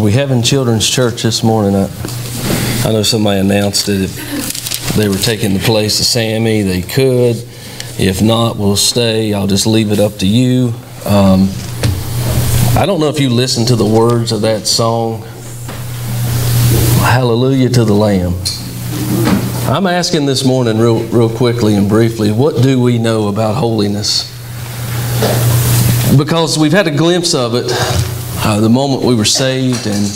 Are we having children's church this morning? I, I know somebody announced that if they were taking the place of Sammy, they could. If not, we'll stay. I'll just leave it up to you. Um, I don't know if you listened to the words of that song, Hallelujah to the Lamb. I'm asking this morning, real, real quickly and briefly, what do we know about holiness? Because we've had a glimpse of it uh, the moment we were saved, and,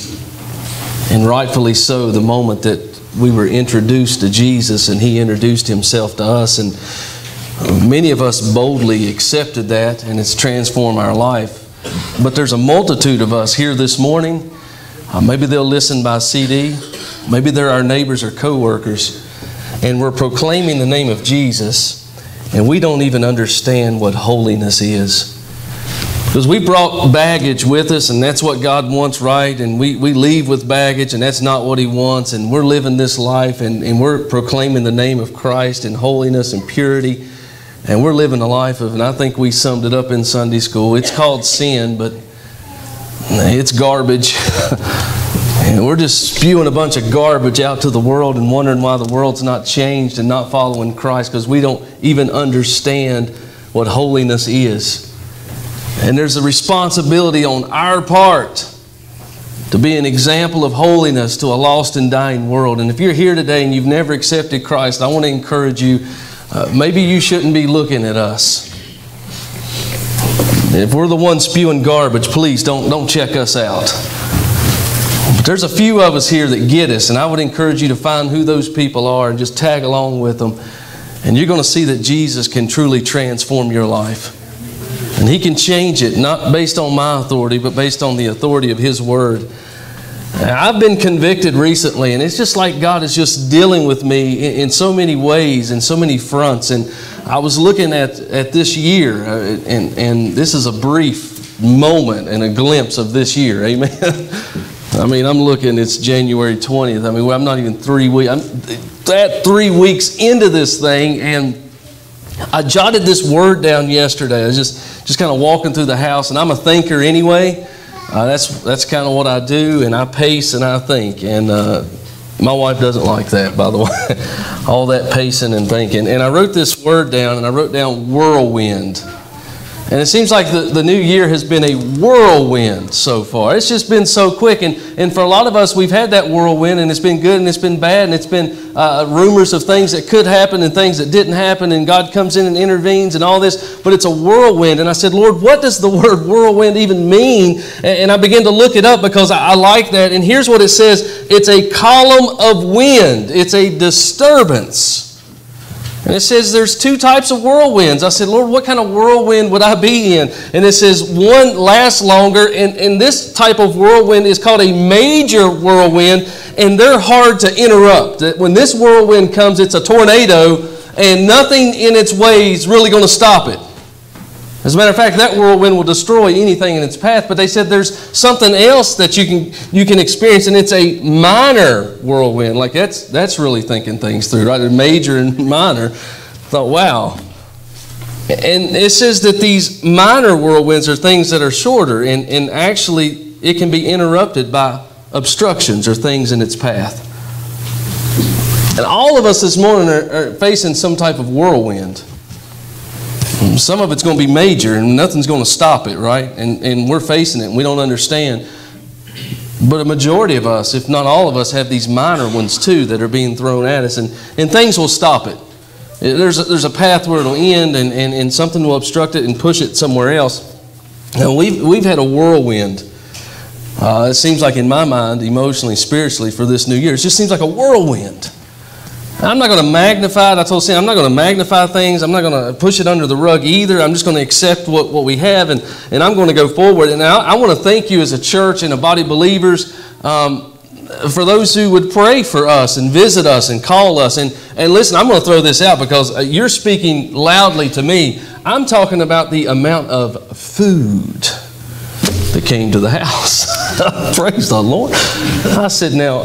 and rightfully so, the moment that we were introduced to Jesus and He introduced Himself to us. And many of us boldly accepted that, and it's transformed our life. But there's a multitude of us here this morning. Uh, maybe they'll listen by CD. Maybe they're our neighbors or coworkers, and we're proclaiming the name of Jesus, and we don't even understand what holiness is. Because we brought baggage with us, and that's what God wants, right? And we, we leave with baggage, and that's not what He wants. And we're living this life, and, and we're proclaiming the name of Christ in holiness and purity. And we're living a life of, and I think we summed it up in Sunday school. It's called sin, but it's garbage. and we're just spewing a bunch of garbage out to the world and wondering why the world's not changed and not following Christ because we don't even understand what holiness is. And there's a responsibility on our part to be an example of holiness to a lost and dying world. And if you're here today and you've never accepted Christ, I want to encourage you uh, maybe you shouldn't be looking at us. If we're the ones spewing garbage, please don't, don't check us out. But there's a few of us here that get us, and I would encourage you to find who those people are and just tag along with them. And you're going to see that Jesus can truly transform your life. And He can change it, not based on my authority, but based on the authority of His Word. I've been convicted recently, and it's just like God is just dealing with me in, in so many ways, in so many fronts. And I was looking at, at this year, uh, and, and this is a brief moment and a glimpse of this year. Amen. I mean, I'm looking, it's January 20th. I mean, I'm not even three weeks, I'm that three weeks into this thing, and I jotted this word down yesterday. I was just, just kind of walking through the house, and I'm a thinker anyway. Uh, that's that's kind of what I do, and I pace and I think. And uh, my wife doesn't like that, by the way, all that pacing and thinking. And I wrote this word down, and I wrote down whirlwind. And it seems like the, the new year has been a whirlwind so far. It's just been so quick. And, and for a lot of us, we've had that whirlwind, and it's been good and it's been bad, and it's been uh, rumors of things that could happen and things that didn't happen, and God comes in and intervenes and all this. But it's a whirlwind. And I said, Lord, what does the word whirlwind even mean? And, and I began to look it up because I, I like that. And here's what it says it's a column of wind, it's a disturbance. And it says there's two types of whirlwinds. I said, Lord, what kind of whirlwind would I be in? And it says one lasts longer, and, and this type of whirlwind is called a major whirlwind, and they're hard to interrupt. When this whirlwind comes, it's a tornado, and nothing in its way is really going to stop it. As a matter of fact, that whirlwind will destroy anything in its path. But they said there's something else that you can you can experience, and it's a minor whirlwind. Like that's that's really thinking things through, right? Major and minor. I thought, wow. And it says that these minor whirlwinds are things that are shorter, and, and actually it can be interrupted by obstructions or things in its path. And all of us this morning are, are facing some type of whirlwind. Some of it's going to be major and nothing's going to stop it, right? And, and we're facing it and we don't understand. But a majority of us, if not all of us, have these minor ones too that are being thrown at us, and, and things will stop it. There's a, there's a path where it'll end, and, and, and something will obstruct it and push it somewhere else. Now, we've, we've had a whirlwind. Uh, it seems like, in my mind, emotionally, spiritually, for this new year, it just seems like a whirlwind. I'm not going to magnify it. I told Sam, I'm not going to magnify things. I'm not going to push it under the rug either. I'm just going to accept what, what we have and, and I'm going to go forward. And I, I want to thank you as a church and a body of believers um, for those who would pray for us and visit us and call us. And, and listen, I'm going to throw this out because uh, you're speaking loudly to me. I'm talking about the amount of food that came to the house. Praise the Lord. I said, now,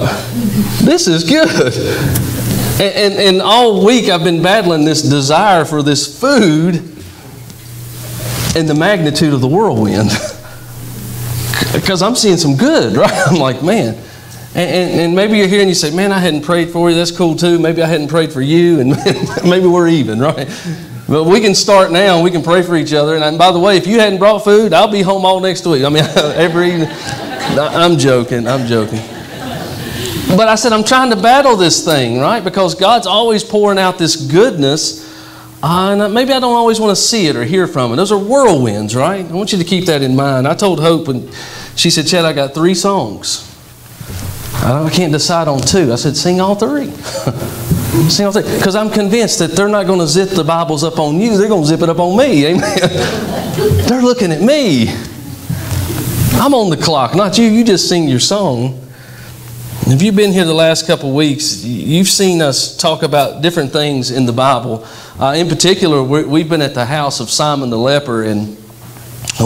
this is good. And, and, and, all week I've been battling this desire for this food and the magnitude of the whirlwind. Because I'm seeing some good, right? I'm like, man. And, and, and, maybe you're here and you say, man, I hadn't prayed for you. That's cool too. Maybe I hadn't prayed for you, and maybe we're even, right? But we can start now. We can pray for each other. And by the way, if you hadn't brought food, I'll be home all next week. I mean, every evening. I'm joking. I'm joking. But I said, I'm trying to battle this thing, right? Because God's always pouring out this goodness. Uh, and maybe I don't always want to see it or hear from it. Those are whirlwinds, right? I want you to keep that in mind. I told Hope and she said, Chad, I got three songs. I can't decide on two. I said, sing all three. sing all three. Because I'm convinced that they're not going to zip the Bibles up on you. They're going to zip it up on me. Amen. they're looking at me. I'm on the clock, not you. You just sing your song. If you've been here the last couple weeks, you've seen us talk about different things in the Bible. Uh, in particular, we have been at the house of Simon the leper, and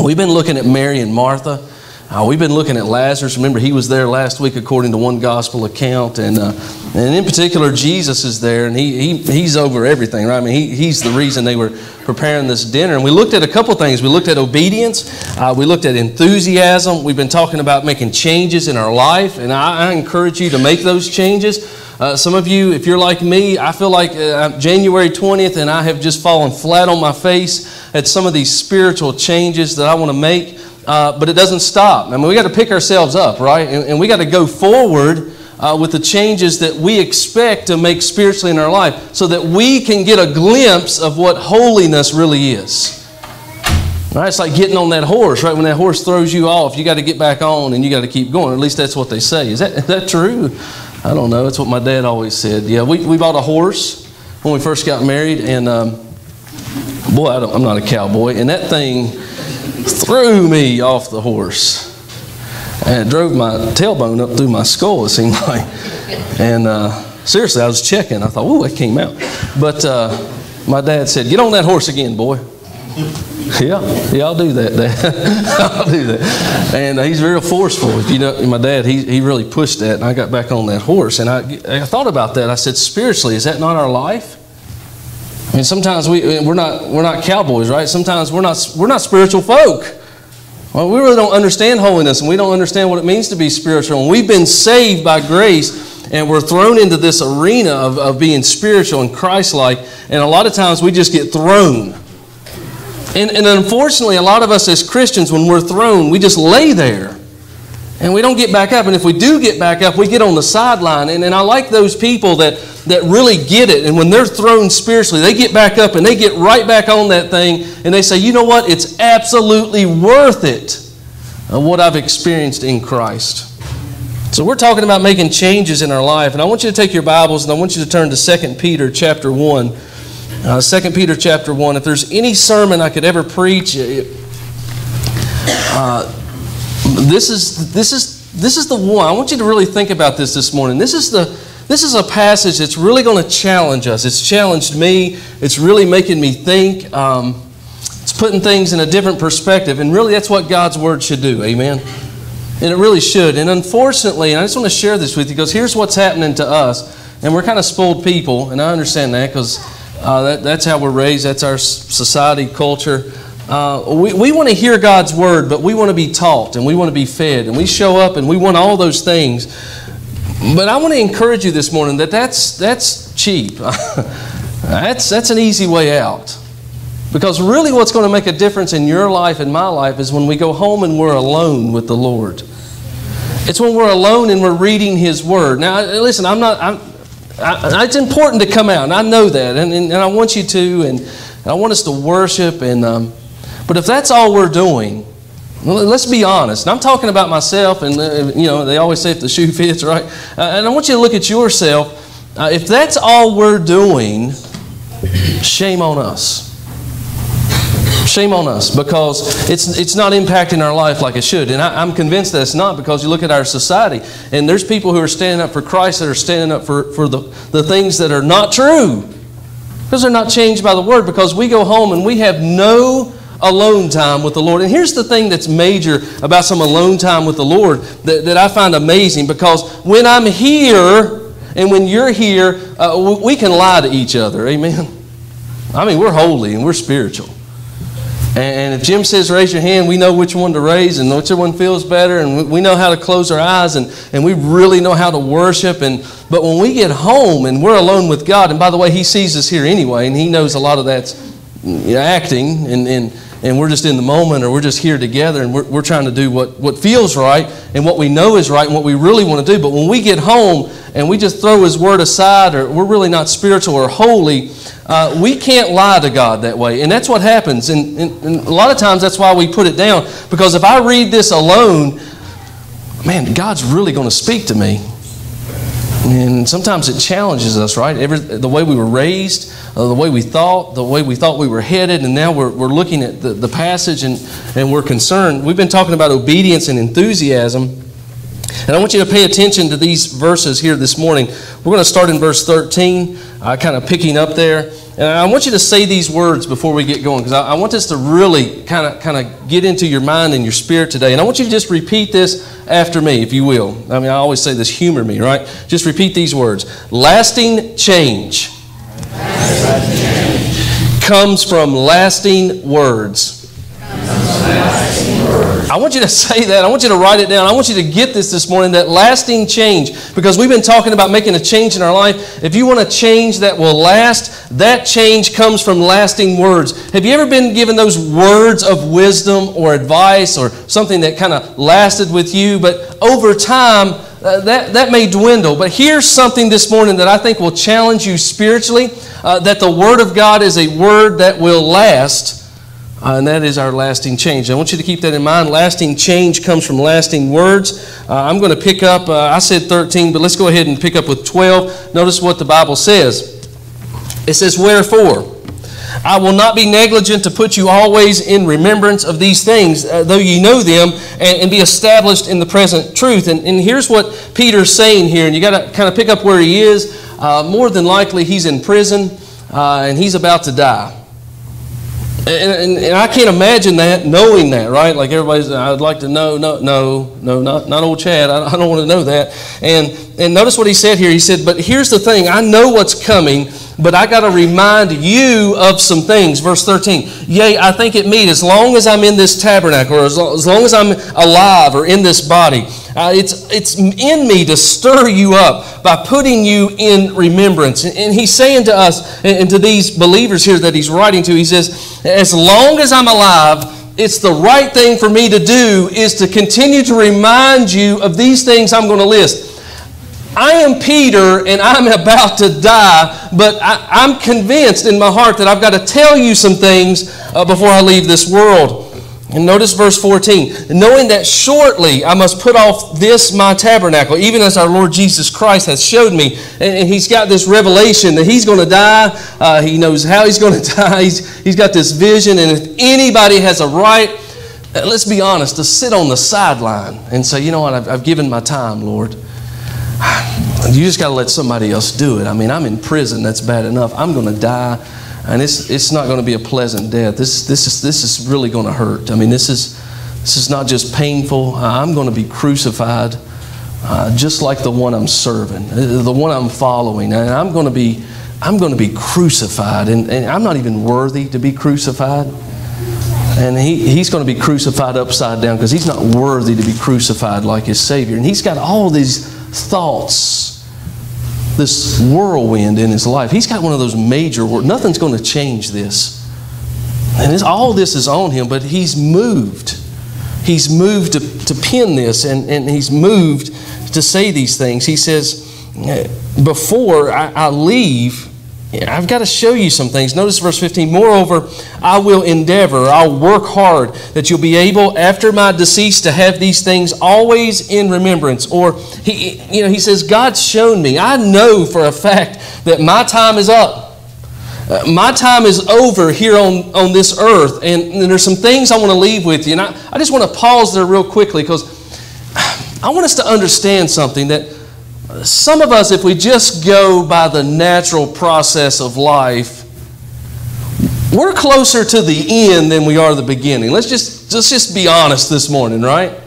we've been looking at Mary and Martha. Uh, we've been looking at Lazarus. Remember, he was there last week according to one gospel account. And, uh, and in particular, Jesus is there, and he, he, he's over everything, right? I mean, he, he's the reason they were preparing this dinner. And we looked at a couple things. We looked at obedience, uh, we looked at enthusiasm. We've been talking about making changes in our life, and I, I encourage you to make those changes. Uh, some of you, if you're like me, I feel like uh, January 20th and I have just fallen flat on my face at some of these spiritual changes that I want to make. Uh, but it doesn't stop. I mean, we got to pick ourselves up, right? And, and we got to go forward uh, with the changes that we expect to make spiritually in our life so that we can get a glimpse of what holiness really is. Right? It's like getting on that horse, right? When that horse throws you off, you got to get back on and you got to keep going. At least that's what they say. Is that, is that true? I don't know. That's what my dad always said. Yeah, we, we bought a horse when we first got married, and um, boy, I am not a cowboy, and that thing threw me off the horse and drove my tailbone up through my skull, it seemed like. And uh, seriously, I was checking. I thought, oh, it came out. But uh, my dad said, get on that horse again, boy. yeah, yeah, I'll do that, Dad. I'll do that. And uh, he's very forceful. You know, my dad, he, he really pushed that, and I got back on that horse. And I, I thought about that. I said, spiritually, is that not our life? I mean, sometimes we, we're, not, we're not cowboys, right? Sometimes we're not, we're not spiritual folk. Well, we really don't understand holiness and we don't understand what it means to be spiritual. And we've been saved by grace and we're thrown into this arena of, of being spiritual and Christ like. And a lot of times we just get thrown. And, and unfortunately, a lot of us as Christians, when we're thrown, we just lay there and we don't get back up. And if we do get back up, we get on the sideline. And, and I like those people that that really get it. And when they're thrown spiritually, they get back up and they get right back on that thing and they say, you know what? It's absolutely worth it of what I've experienced in Christ. So we're talking about making changes in our life. And I want you to take your Bibles and I want you to turn to 2 Peter chapter 1. Uh, 2 Peter chapter 1. If there's any sermon I could ever preach, uh, this, is, this, is, this is the one. I want you to really think about this this morning. This is the this is a passage that's really going to challenge us. It's challenged me. It's really making me think. Um, it's putting things in a different perspective. And really, that's what God's Word should do. Amen? And it really should. And unfortunately, and I just want to share this with you because here's what's happening to us. And we're kind of spoiled people, and I understand that because uh, that, that's how we're raised, that's our society, culture. Uh, we we want to hear God's Word, but we want to be taught and we want to be fed. And we show up and we want all those things. But I want to encourage you this morning that that's, that's cheap. that's, that's an easy way out. Because really, what's going to make a difference in your life and my life is when we go home and we're alone with the Lord. It's when we're alone and we're reading His Word. Now, listen, I'm not. I'm, I, it's important to come out, and I know that, and, and, and I want you to, and, and, I want us to worship. And um, but if that's all we're doing, Let's be honest. And I'm talking about myself, and uh, you know they always say if the shoe fits, right? Uh, and I want you to look at yourself. Uh, if that's all we're doing, shame on us. Shame on us because it's, it's not impacting our life like it should. And I, am convinced that it's not because you look at our society and there's people who are standing up for Christ that are standing up for, for the, the things that are not true because they're not changed by the Word because we go home and we have no alone time with the Lord. And here's the thing that's major about some alone time with the Lord that, that I find amazing because when I'm here and when you're here, uh, we can lie to each other. Amen. I mean, we're holy and we're spiritual. And if Jim says raise your hand, we know which one to raise and which one feels better, and we know how to close our eyes, and, and we really know how to worship. And but when we get home and we're alone with God, and by the way, He sees us here anyway, and He knows a lot of that's know, acting, and, and and we're just in the moment, or we're just here together, and we're, we're trying to do what, what feels right and what we know is right and what we really want to do. But when we get home and we just throw His Word aside, or we're really not spiritual or holy, uh, we can't lie to God that way. And that's what happens. And, and, and, a lot of times that's why we put it down. Because if I read this alone, man, God's really going to speak to me. And sometimes it challenges us, right? Every, the way we were raised, uh, the way we thought, the way we thought we were headed, and now we're, we're looking at the, the passage and, and we're concerned. We've been talking about obedience and enthusiasm. And I want you to pay attention to these verses here this morning. We're going to start in verse 13, uh, kind of picking up there. And I want you to say these words before we get going, because I, I, want this to really kind of kind of get into your mind and your spirit today. And I want you to just repeat this after me, if you will. I mean, I always say this, humor me, right? Just repeat these words. Lasting change, lasting change. comes from lasting words. I want you to say that. I want you to write it down. I want you to get this this morning that lasting change because we've been talking about making a change in our life. If you want a change that will last, that change comes from lasting words. Have you ever been given those words of wisdom or advice or something that kind of lasted with you, but over time, uh, that, that may dwindle. But here's something this morning that I think will challenge you spiritually uh, that the Word of God is a word that will last uh, and that is our lasting change. I want you to keep that in mind. Lasting change comes from lasting words. Uh, I'm going to pick up, uh, I said 13, but let's go ahead and pick up with 12. Notice what the Bible says. It says, Wherefore, I will not be negligent to put you always in remembrance of these things, uh, though ye know them, and, and, be established in the present truth. And, and here's what Peter's saying here, and you got to kind of pick up where he is. Uh, more than likely, he's in prison uh, and he's about to die. And, and, and, I can't imagine that, knowing that, right? Like everybody's, I'd like to know, no, no, no, not, not old Chad. I, I don't want to know that. And, and notice what he said here. He said, But here's the thing I know what's coming, but I got to remind you of some things. Verse 13, Yea, I think it meet, as long as I'm in this tabernacle, or as long as, long as I'm alive or in this body, uh, it's, it's in me to stir you up by putting you in remembrance. And, and he's saying to us and, and to these believers here that he's writing to, he says, As long as I'm alive, it's the right thing for me to do is to continue to remind you of these things I'm going to list. I am Peter and I'm about to die, but I, am convinced in my heart that I've got to tell you some things uh, before I leave this world. And notice verse 14 knowing that shortly I must put off this my tabernacle, even as our Lord Jesus Christ has showed me. And, he's got this revelation that he's going to die. Uh, he knows how he's going to die. He's, he's got this vision. And if anybody has a right, uh, let's be honest, to sit on the sideline and say, you know what, I've, I've given my time, Lord. You just got to let somebody else do it. I mean, I'm in prison. That's bad enough. I'm going to die and it's, it's not going to be a pleasant death. This, this, is, this is really going to hurt. I mean, this is, this is not just painful. I'm going to be crucified uh, just like the one I'm serving, uh, the one I'm following. And I'm going to be, I'm going to be crucified. And, and I'm not even worthy to be crucified. And he, he's going to be crucified upside down because he's not worthy to be crucified like his Savior. And he's got all these thoughts this whirlwind in his life. He's got one of those major, nothing's going to change this. And all this is on him, but he's moved. He's moved to, to pin this and, and he's moved to say these things. He says, Before I, I leave, I've got to show you some things. Notice verse 15. Moreover, I will endeavor, I'll work hard that you'll be able, after my decease, to have these things always in remembrance. Or, he, you know, he says, God's shown me. I know for a fact that my time is up. Uh, my time is over here on, on this earth, and, and there's some things I want to leave with you. And I, I just want to pause there real quickly because I want us to understand something that some of us, if we just go by the natural process of life, we're closer to the end than we are the beginning. Let's just, let's just be honest this morning, right?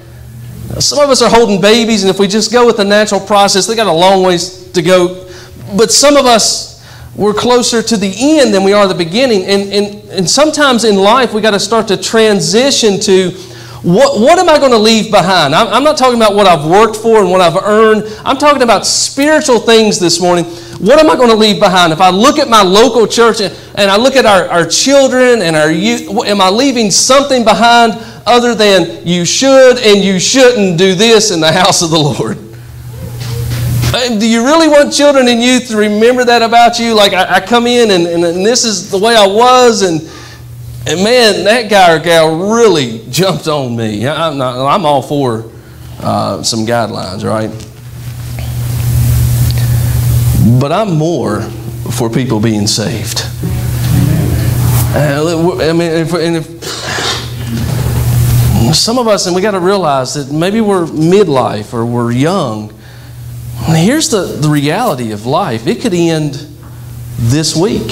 Some of us are holding babies, and if we just go with the natural process, they got a long ways to go. But some of us, we're closer to the end than we are the beginning. And, and, and sometimes in life, we got to start to transition to what, what am I going to leave behind? I'm, I'm not talking about what I've worked for and what I've earned. I'm talking about spiritual things this morning. What am I going to leave behind? If I look at my local church and, and I look at our, our children and our youth, am I leaving something behind other than you should and you shouldn't do this in the house of the Lord? Do you really want children and youth to remember that about you? Like, I, I come in and, and, and, this is the way I was, and, and man, that guy or gal really jumped on me. I'm, not, I'm all for uh, some guidelines, right? But I'm more for people being saved. Uh, I mean, if, and if some of us, and we got to realize that maybe we're midlife or we're young. Here's the, the reality of life it could end this week.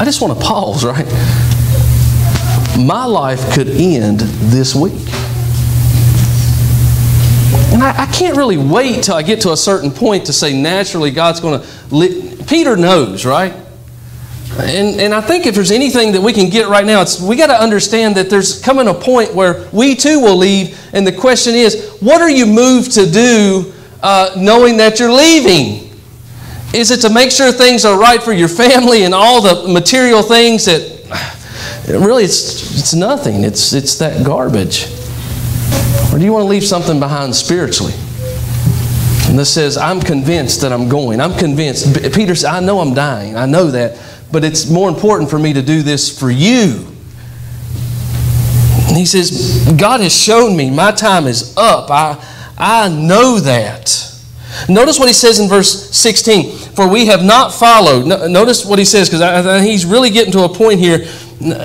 I just want to pause, right? My life could end this week. And I, I, can't really wait till I get to a certain point to say naturally God's going to. Peter knows, right? And, and I think if there's anything that we can get right now, it's we got to understand that there's coming a point where we too will leave. And the question is, what are you moved to do uh, knowing that you're leaving? Is it to make sure things are right for your family and all the material things that really it's, it's nothing? It's, it's that garbage. Or do you want to leave something behind spiritually? And this says, I'm convinced that I'm going. I'm convinced. Peter said, I know I'm dying. I know that but it's more important for me to do this for you. And he says, God has shown me my time is up. I, I know that. Notice what he says in verse 16. For we have not followed. Notice what he says, because he's really getting to a point here.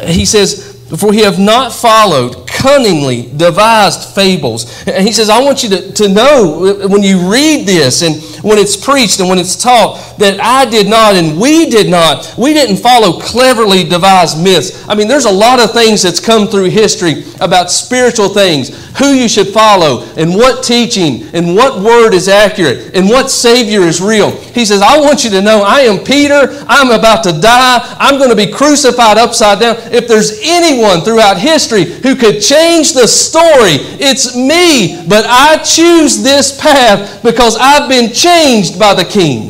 He says, For we have not followed cunningly devised fables. And he says, I want you to, to know when you read this and when it's preached and when it's taught that I did not and we did not. We didn't follow cleverly devised myths. I mean, there's a lot of things that's come through history about spiritual things, who you should follow, and what teaching, and what word is accurate, and what Savior is real. He says, I want you to know I am Peter. I'm about to die. I'm going to be crucified upside down. If there's anyone throughout history who could change the story, it's me. But I choose this path because I've been changed changed by the king.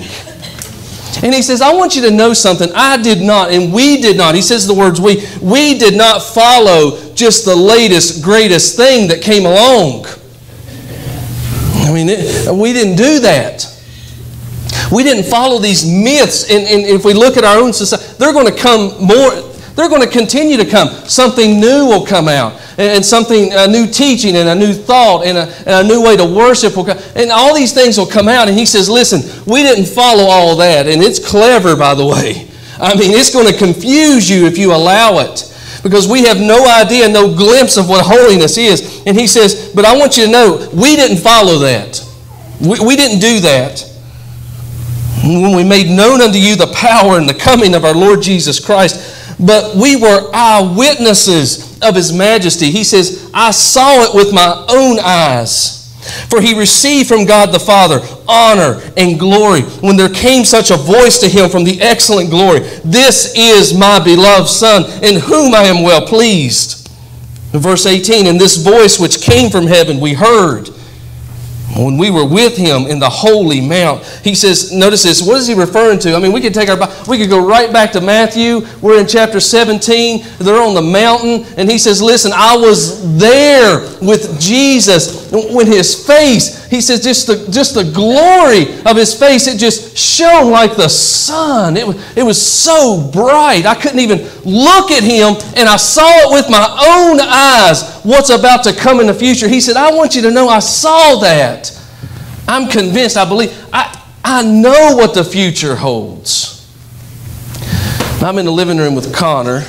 And he says, I want you to know something. I did not, and we did not. He says the words we. We did not follow just the latest, greatest thing that came along. I mean, it, we didn't do that. We didn't follow these myths. And, and if we look at our own society, they're going to come more, they're going to continue to come. Something new will come out and something, a new teaching and a new thought and a, and a new way to worship will come. And all these things will come out. And he says, listen, we didn't follow all that. And it's clever, by the way. I mean, it's going to confuse you if you allow it because we have no idea, no glimpse of what holiness is. And he says, but I want you to know, we didn't follow that. We, we didn't do that. When we made known unto you the power and the coming of our Lord Jesus Christ, but we were eyewitnesses of his majesty. He says, I saw it with my own eyes. For he received from God the Father honor and glory when there came such a voice to him from the excellent glory This is my beloved Son, in whom I am well pleased. In verse 18, and this voice which came from heaven we heard when we were with him in the holy mount he says notice this what is he referring to? I mean we could take our we could go right back to matthew. We're in chapter 17 they're on the mountain and he says listen i was there with jesus when his face he says just the just the glory of his face it just shone like the sun. It was, it was so bright. I couldn't even look at him and i saw it with my own eyes what's about to come in the future. He said, I want you to know I saw that. I'm convinced, I believe, I, I know what the future holds. I'm in the living room with Connor,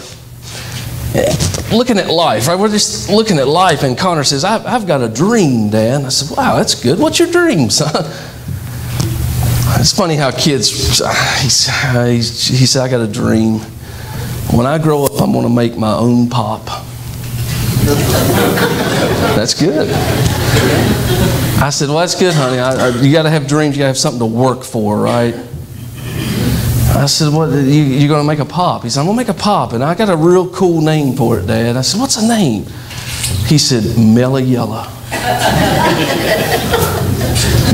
looking at life, right? We're just looking at life, and Connor says, I've, I've got a dream, Dan. I said, Wow, that's good. What's your dream, son? It's funny how kids, he said, I got a dream. When I grow up, I'm going to make my own pop. That's good. I said, Well, that's good, honey. I, I, you got to have dreams. You got to have something to work for, right? I said, What? You, you going to make a pop? He said, I'm going to make a pop, and I got a real cool name for it, Dad. I said, What's the name? He said.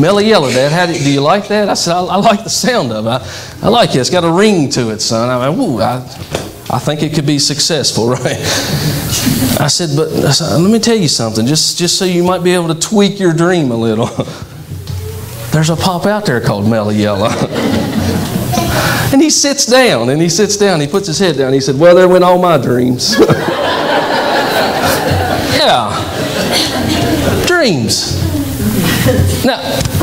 Mellow Yellow, Dad. How do, do, you like that? I said, I, I like the sound of it. I, I, like it. It's got a ring to it, son. I mean, ooh, I, I think it could be successful, right? I said, but I said, let me tell you something, just, just so you might be able to tweak your dream a little. There's a pop out there called Mellow Yellow. and he sits down, and he sits down, he puts his head down. He said, Well, there went all my dreams. yeah. Dreams. Now,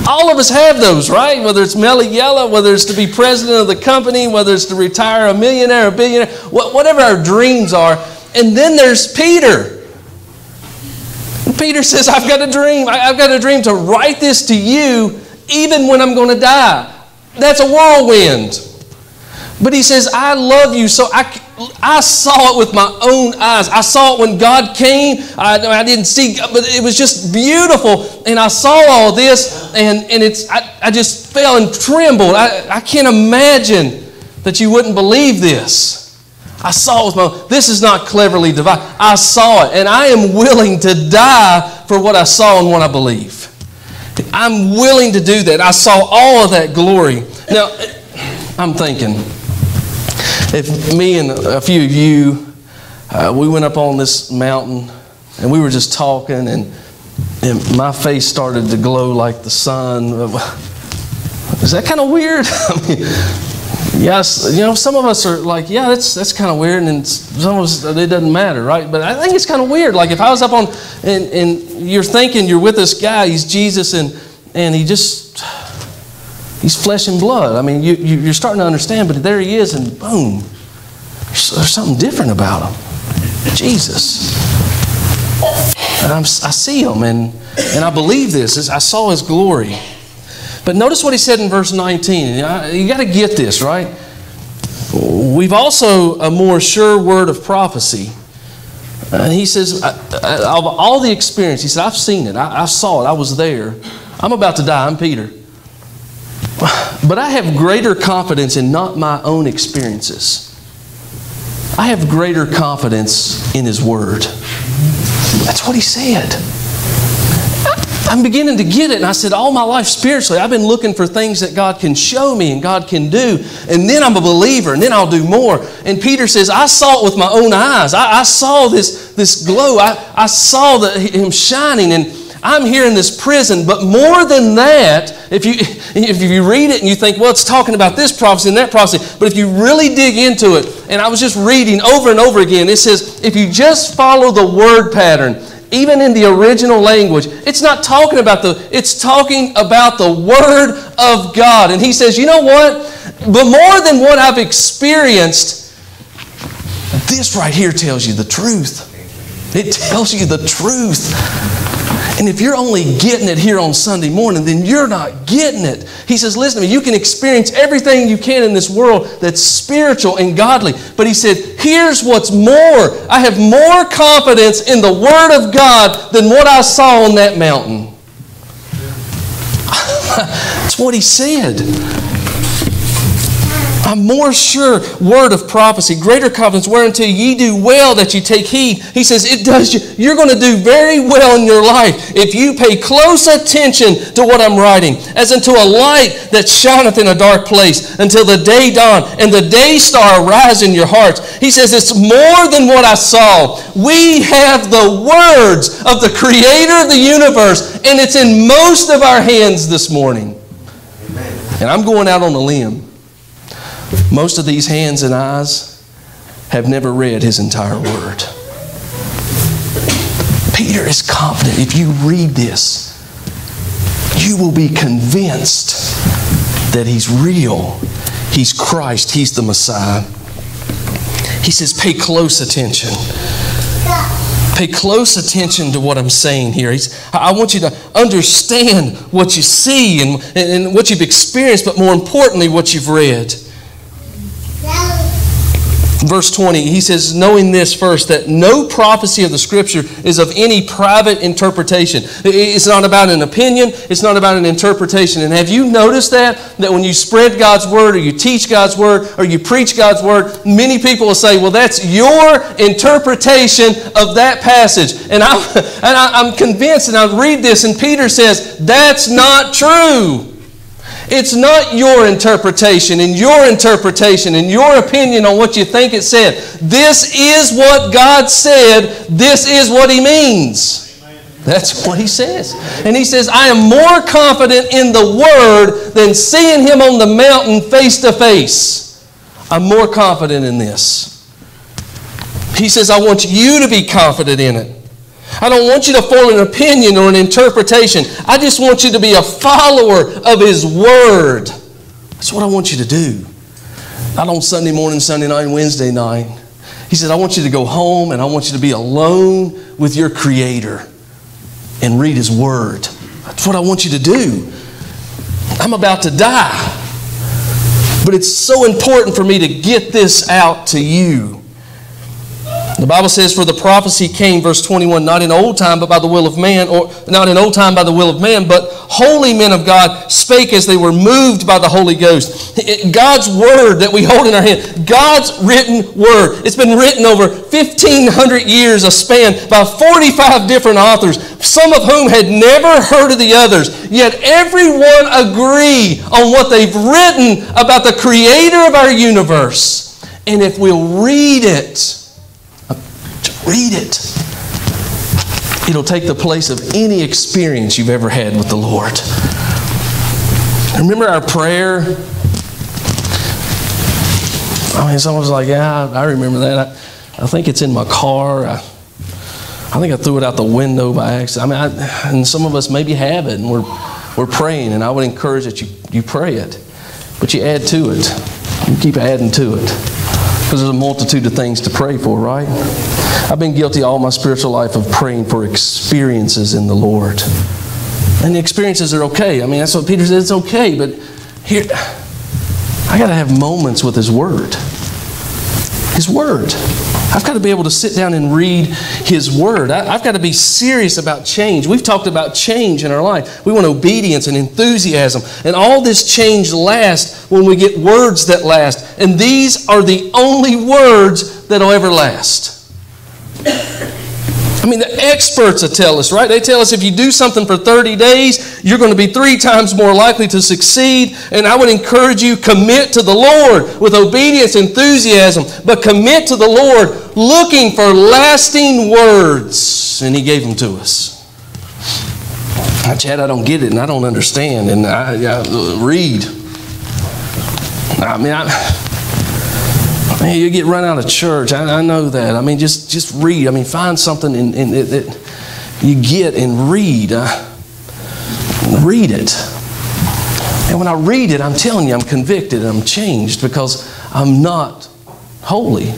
all of us have those, right? Whether it's Mellow Yellow, whether it's to be president of the company, whether it's to retire a millionaire, a billionaire, whatever our dreams are. And then there's Peter. Peter says, I've got a dream. I've got a dream to write this to you even when I'm going to die. That's a whirlwind. But he says, I love you. So I, I saw it with my own eyes. I saw it when God came. I, I didn't see, but it was just beautiful. And I saw all this, and, and it's, I, I just fell and trembled. I, I can't imagine that you wouldn't believe this. I saw it with my This is not cleverly devised. I saw it, and I am willing to die for what I saw and what I believe. I'm willing to do that. I saw all of that glory. Now, I'm thinking, if me and a few of you, uh, we went up on this mountain and we were just talking, and, and my face started to glow like the sun. Is that kind of weird? I mean, yes, you know, some of us are like, yeah, that's that's kind of weird, and some of us it doesn't matter, right? But I think it's kind of weird. Like if I was up on, and, and you're thinking you're with this guy, he's Jesus, and and he just he's flesh and blood. I mean, you, you are starting to understand, but there he is, and boom, there's something different about him, Jesus. And I'm, I see him, and and I believe this. I saw his glory. But notice what he said in verse 19. You got to get this, right? We've also a more sure word of prophecy. And he says, of all the experience, he said, I've seen it. I, I saw it. I was there. I'm about to die. I'm Peter. But I have greater confidence in not my own experiences. I have greater confidence in His Word. That's what He said. I'm beginning to get it. And I said, all my life spiritually, I've been looking for things that God can show me and God can do. And then I'm a believer and then I'll do more. And Peter says, I saw it with my own eyes. I, I saw this, this glow. I, I saw the, him shining. And I'm here in this prison. But more than that, if you, if you read it and you think, well, it's talking about this prophecy and that prophecy, but if you really dig into it, and I was just reading over and over again, it says, if you just follow the word pattern, even in the original language, it's not talking about the, it's talking about the Word of God. And he says, you know what? But more than what I've experienced, this right here tells you the truth. It tells you the truth. And if you're only getting it here on Sunday morning, then you're not getting it. He says, listen to me, you can experience everything you can in this world that's spiritual and godly. But he said, here's what's more. I have more confidence in the Word of God than what I saw on that mountain. That's what he said. A more sure word of prophecy, greater confidence, whereunto ye do well that you take heed. He says, It does you. You're going to do very well in your life if you pay close attention to what I'm writing, as unto a light that shineth in a dark place until the day dawn and the day star arise in your hearts. He says, It's more than what I saw. We have the words of the Creator of the universe, and it's in most of our hands this morning. And I'm going out on a limb. Most of these hands and eyes have never read his entire word. Peter is confident if you read this, you will be convinced that he's real. He's Christ. He's the Messiah. He says, pay close attention. Pay close attention to what I'm saying here. He's, I want you to understand what you see and, and what you've experienced, but more importantly, what you've read. Verse 20, he says, knowing this first, that no prophecy of the scripture is of any private interpretation. It's not about an opinion, it's not about an interpretation. And have you noticed that? That when you spread God's word, or you teach God's word, or you preach God's word, many people will say, well, that's your interpretation of that passage. And I'm, and I'm convinced, and I read this, and Peter says, that's not true. It's not your interpretation and your interpretation and your opinion on what you think it said. This is what God said. This is what He means. That's what He says. And He says, I am more confident in the Word than seeing Him on the mountain face to face. I'm more confident in this. He says, I want you to be confident in it. I don't want you to form an opinion or an interpretation. I just want you to be a follower of His Word. That's what I want you to do. Not on Sunday morning, Sunday night, Wednesday night. He said, I want you to go home and I want you to be alone with your Creator and read His Word. That's what I want you to do. I'm about to die. But it's so important for me to get this out to you. The Bible says, For the prophecy came, verse 21, not in old time, but by the will of man, or not in old time by the will of man, but holy men of God spake as they were moved by the Holy Ghost. God's word that we hold in our hand, God's written word. It's been written over 1,500 years, a span, by 45 different authors, some of whom had never heard of the others. Yet everyone agree on what they've written about the creator of our universe. And if we'll read it, Read it. It'll take the place of any experience you've ever had with the Lord. Remember our prayer? I mean, someone was like, Yeah, I remember that. I, I think it's in my car. I, I think I threw it out the window by accident. I mean, I, and some of us maybe have it, and we're, we're praying, and I would encourage that you, you pray it. But you add to it. You keep adding to it. Because there's a multitude of things to pray for, right? I've been guilty all my spiritual life of praying for experiences in the Lord. And the experiences are okay. I mean, that's what Peter said, it's okay, but here, I got to have moments with His Word. His Word. I've got to be able to sit down and read His Word. I, have got to be serious about change. We've talked about change in our life. We want obedience and enthusiasm. And all this change lasts when we get words that last. And these are the only words that'll ever last. I mean, the experts will tell us, right? They tell us if you do something for 30 days, you're going to be three times more likely to succeed. And I would encourage you, commit to the Lord with obedience, enthusiasm, but commit to the Lord looking for lasting words. And He gave them to us. Chad, I don't get it and I don't understand. And I, I read. I mean, I. Man, you get run out of church. I, I, know that. I mean, just just read. I mean, find something in, in, that you get and read. Uh, read it. And when I read it, I'm telling you, I'm convicted I'm changed because I'm not holy.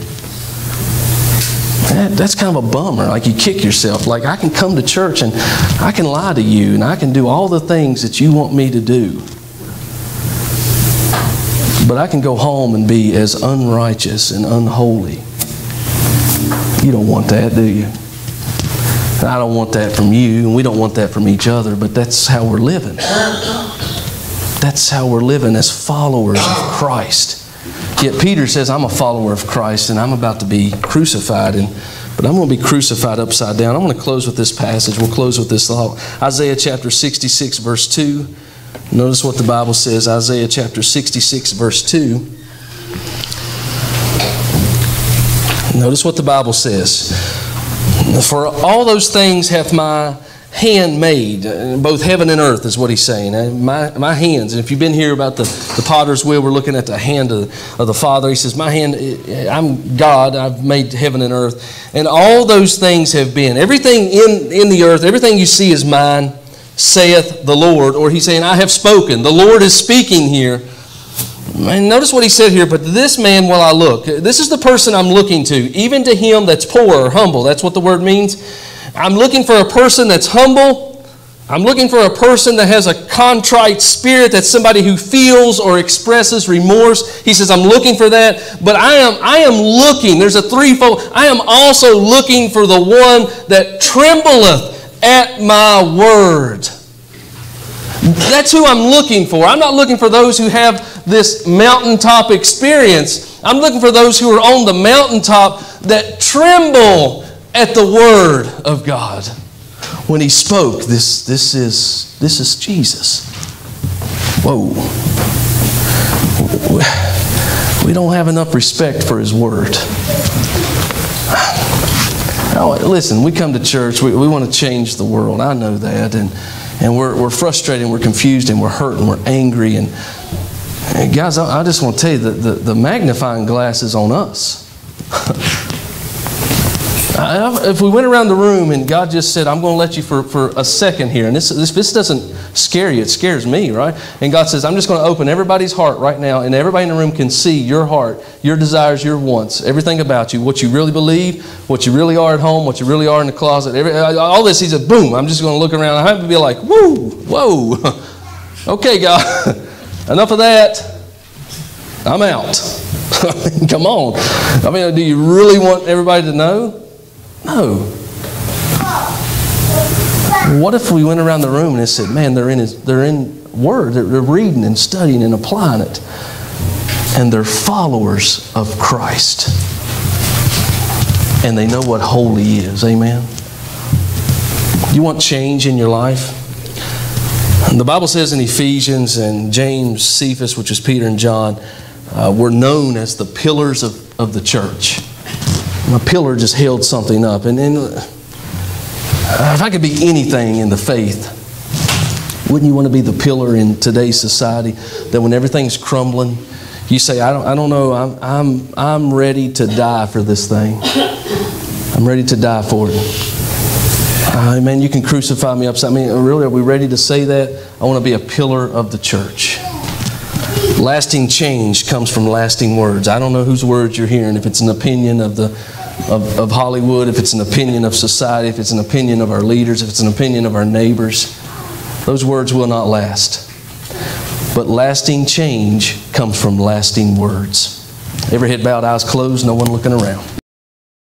That, that's kind of a bummer. Like you kick yourself. Like I can come to church and I can lie to you and I can do all the things that you want me to do. But I can go home and be as unrighteous and unholy. You don't want that, do you? I don't want that from you, and we don't want that from each other, but that's how we're living. That's how we're living as followers of Christ. Yet Peter says, I'm a follower of Christ, and I'm about to be crucified, and but I'm going to be crucified upside down. I'm going to close with this passage. We'll close with this thought. Isaiah chapter 66, verse 2. Notice what the Bible says, Isaiah chapter 66, verse 2. Notice what the Bible says. For all those things hath my hand made, both heaven and earth is what he's saying. Uh, my, my hands. And if you've been here about the, the potter's wheel, we're looking at the hand of, of the Father. He says, My hand, eh, I'm God, I've made heaven and earth. And all those things have been. Everything in, in the earth, everything you see is mine saith the Lord, or he's saying, I have spoken. The Lord is speaking here. And notice what he said here, but this man will I look. This is the person I'm looking to, even to him that's poor or humble. That's what the word means. I'm looking for a person that's humble. I'm looking for a person that has a contrite spirit, that's somebody who feels or expresses remorse. He says, I'm looking for that. But I am, I am looking, there's a threefold. I am also looking for the one that trembleth at my word. That's who I'm looking for. I'm not looking for those who have this mountaintop experience. I'm looking for those who are on the mountaintop that tremble at the word of God when he spoke, this, this, is, this is Jesus. Whoa. We don't have enough respect for his word. Now, listen, we come to church, we, we want to change the world. I know that. And, and we're, we're frustrated, and we're confused, and we're hurt, and we're angry. And, and guys, I, I just want to tell you that the, the magnifying glass is on us. If we went around the room and God just said, I'm going to let you for, for a second here, and this, this, this doesn't scare you, it scares me, right? And God says, I'm just going to open everybody's heart right now, and everybody in the room can see your heart, your desires, your wants, everything about you, what you really believe, what you really are at home, what you really are in the closet, every, all this. He said, boom, I'm just going to look around. I have to be like, whoa. okay, God, enough of that. I'm out. Come on. I mean, do you really want everybody to know? No. What if we went around the room and said, man, they're in, his, they're in Word, they're, they're reading and studying and applying it, and they're followers of Christ. And they know what holy is. Amen. You want change in your life? The Bible says in Ephesians and James, Cephas, which is Peter and John, uh, were known as the pillars of, of the church my pillar just held something up. And, and uh, if I could be anything in the faith, wouldn't you want to be the pillar in today's society that when everything's crumbling, you say, I don't, I don't know, I'm, I'm, I'm ready to die for this thing. I'm ready to die for it. Uh, man, you can crucify me upside. I mean, really, are we ready to say that? I want to be a pillar of the church. Lasting change comes from lasting words. I don't know whose words you're hearing, if it's an opinion of the of, of Hollywood, if it's an opinion of society, if it's an opinion of our leaders, if it's an opinion of our neighbors, those words will not last. But lasting change comes from lasting words. Every head bowed, eyes closed, no one looking around.